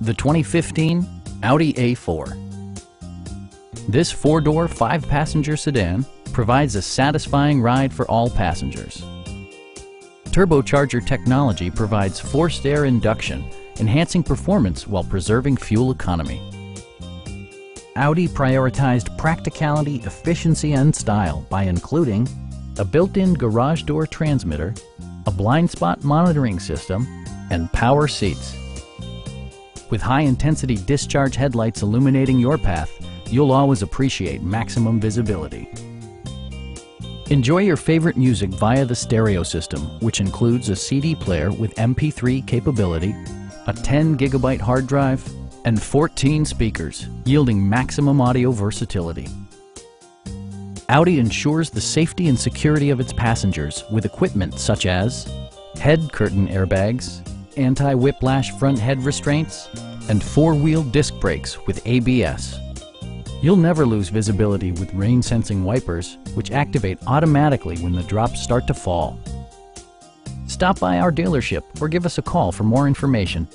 the 2015 Audi A4. This four-door, five-passenger sedan provides a satisfying ride for all passengers. Turbocharger technology provides forced air induction, enhancing performance while preserving fuel economy. Audi prioritized practicality, efficiency, and style by including a built-in garage door transmitter, a blind spot monitoring system, and power seats. With high-intensity discharge headlights illuminating your path, you'll always appreciate maximum visibility. Enjoy your favorite music via the stereo system, which includes a CD player with MP3 capability, a 10 gigabyte hard drive, and 14 speakers, yielding maximum audio versatility. Audi ensures the safety and security of its passengers with equipment such as head curtain airbags, anti-whiplash front head restraints, and four-wheel disc brakes with ABS. You'll never lose visibility with rain-sensing wipers, which activate automatically when the drops start to fall. Stop by our dealership or give us a call for more information.